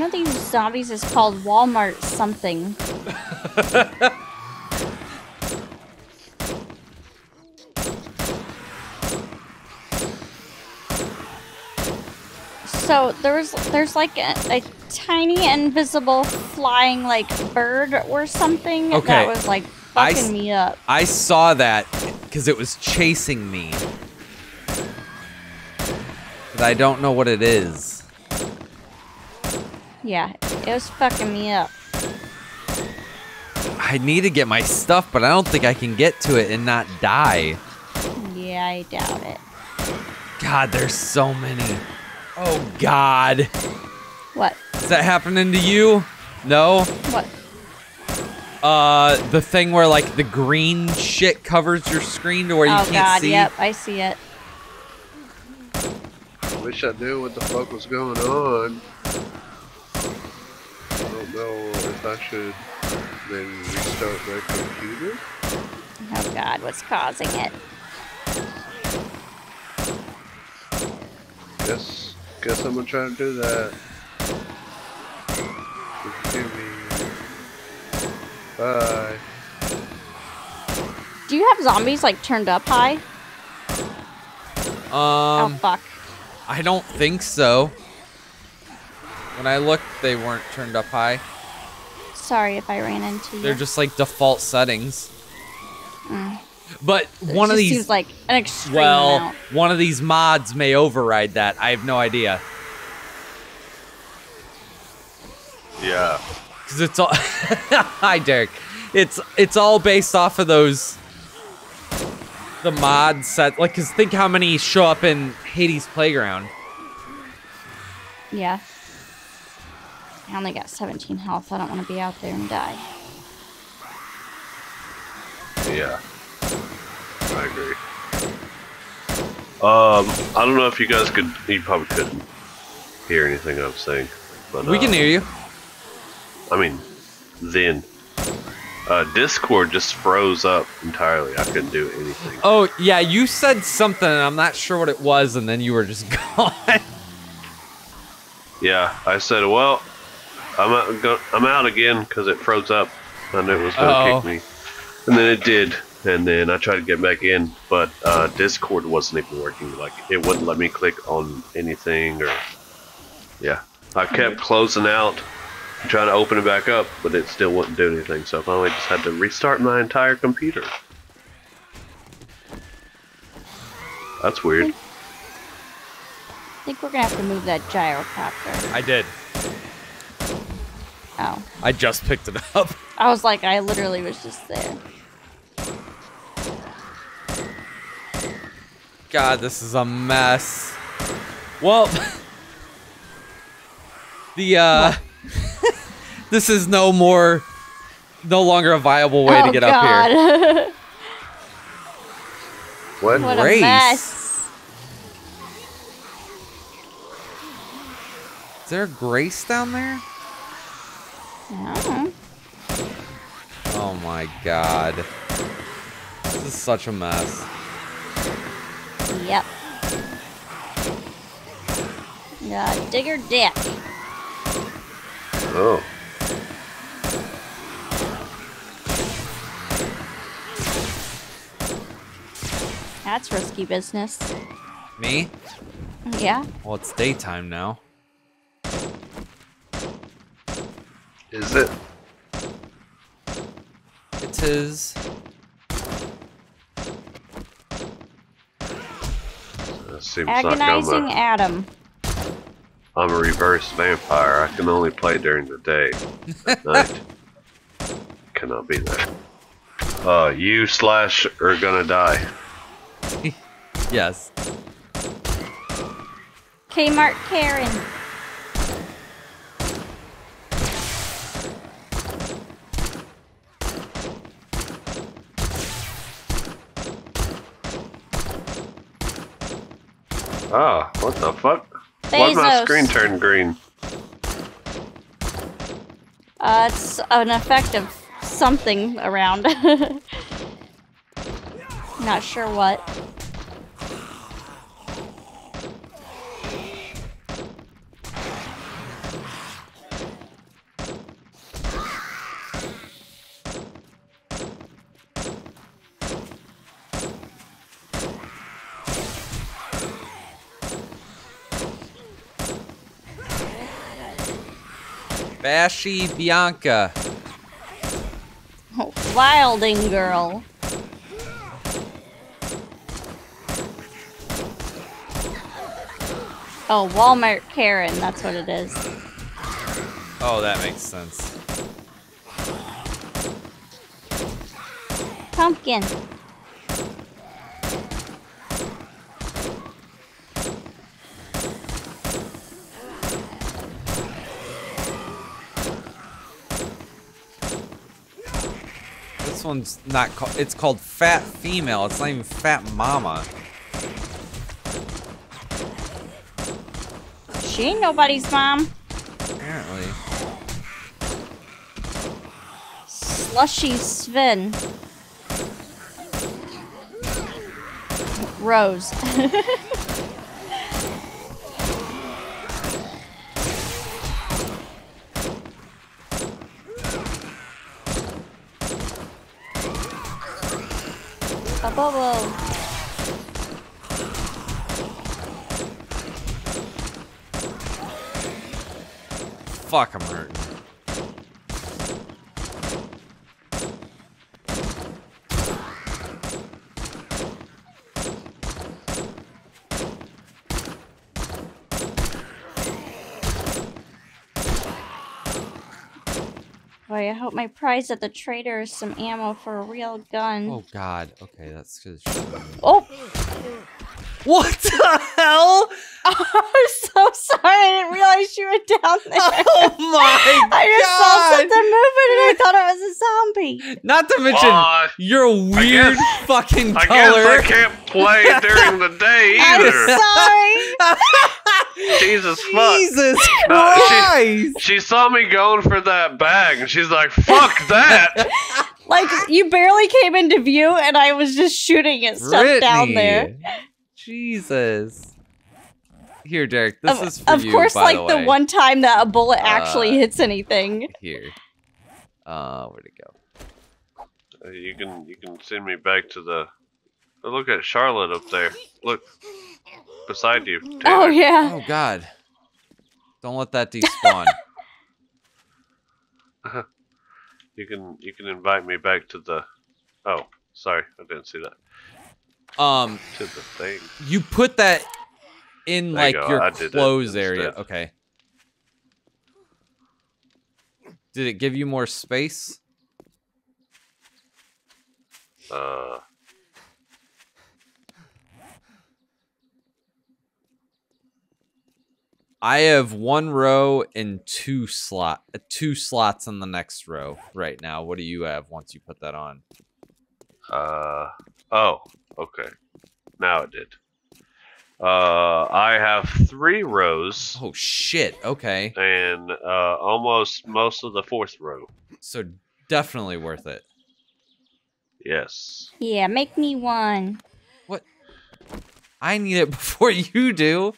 One of these zombies is called Walmart something. so there's there's like a, a tiny invisible flying like bird or something Okay. that was like fucking me up. I saw that because it was chasing me. But I don't know what it is. Yeah, it was fucking me up. I need to get my stuff, but I don't think I can get to it and not die. Yeah, I doubt it. God, there's so many. Oh God. What? Is that happening to you? No? What? Uh, the thing where like the green shit covers your screen to where you oh can't god, see. yep, I see it. I Wish I knew what the fuck was going on. I don't know if I should maybe restart my computer. Oh god, what's causing it? Guess, guess I'm gonna try to do that. Forgive me. Bye. Do you have zombies like turned up high? Um, oh Um, fuck. I don't think so. When I looked, they weren't turned up high. Sorry if I ran into you. They're just like default settings. Mm. But It one of these, seems like an extreme well, amount. one of these mods may override that. I have no idea. Yeah. Cause it's all Hi Derek. It's it's all based off of those the mod set like cause think how many show up in Hades Playground. Yeah. I only got 17 health. I don't want to be out there and die. Yeah. I agree. Um, I don't know if you guys could. You probably couldn't hear anything I was saying. But We can uh, hear you. I mean, then. Uh, Discord just froze up entirely. I couldn't do anything. Oh yeah, you said something and I'm not sure what it was and then you were just gone. Yeah, I said, well, I'm out, I'm out again because it froze up. I knew it was going to kick me. And then it did. And then I tried to get back in, but uh, Discord wasn't even working. Like, it wouldn't let me click on anything or. Yeah. I kept closing out, trying to open it back up, but it still wouldn't do anything. So I finally just had to restart my entire computer. That's weird. I think we're gonna have to move that gyrocopter. I did. Oh. I just picked it up. I was like, I literally was just there. God, this is a mess. Well, the uh, this is no more, no longer a viable way oh to get up here. What? what Race. a mess. Is there a Grace down there? Oh. My God, this is such a mess. Yep. Yeah, digger dick. Oh. That's risky business. Me? Yeah. Well, it's daytime now. Is it? It is. It seems like I'm Agonizing a, Adam. I'm a reverse vampire. I can only play during the day. At night. Cannot be there. Uh, you slash are gonna die. Yes. Kmart Karen. Ah, what the fuck? Why'd my screen turn green? Uh, it's an effect of something around. Not sure what. Bashy Bianca. Oh, Wilding girl. Oh, Walmart Karen, that's what it is. Oh, that makes sense. Pumpkin. This one's not called. It's called Fat Female. It's not even Fat Mama. She ain't nobody's mom. Apparently. Slushy Sven. Rose. A bubble. Fuck, I'm hurting. Boy, I hope my prize at the trader is some ammo for a real gun. Oh god. Okay, that's good. Oh, What the hell? I'm so sorry. I didn't realize you were down there. Oh my god. I just saw god! something moving and I thought it was a zombie. Not to mention Uh, your weird guess- fucking I guess I can't play during the day either. I'm sorry. Jesus fuck. Jesus No, she- Christ! She saw me going for that bag, and she's like, "Fuck that!" Like you barely came into view, and I was just shooting at stuff down there. Jesus. Here, Derek. This Of, is for of you, course, by like the, the, one time that a bullet actually Uh, hits anything. Here. Uh, where'd it go? Uh, You can you can send me back to the. Look at Charlotte up there. Look beside you. Oh yeah. Oh God! Don't let that despawn. You can you can invite me back to the. Oh, sorry, I didn't see that. um, To the thing. you put that in There like you your I did that clothes area. Okay. Did it give you more space? Uh, I have one row and two slot, uh, two slots in the next row right now. What do you have once you put that on? uh. Oh, okay. Now it did. Uh, I have three rows Oh shit! Okay, and uh, almost most of the fourth row. so definitely worth it. Yes. Yeah, make me one. What? I need it before you do.